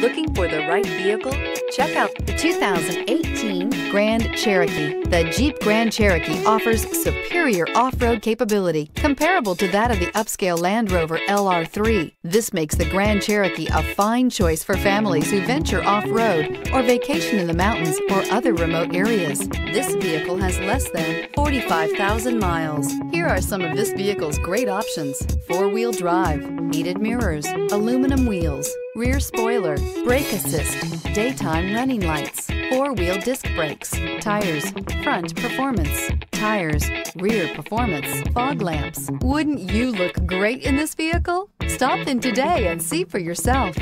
Looking for the right vehicle? Check out the 2018 Grand Cherokee. The Jeep Grand Cherokee offers superior off-road capability comparable to that of the upscale Land Rover LR3. This makes the Grand Cherokee a fine choice for families who venture off-road or vacation in the mountains or other remote areas. This vehicle has less than 45,000 miles. Here are some of this vehicle's great options. Four-wheel drive, heated mirrors, aluminum wheels, rear spoiler, brake assist, daytime running lights, four-wheel disc brakes, tires, front performance, tires, rear performance, fog lamps. Wouldn't you look great in this vehicle? Stop in today and see for yourself.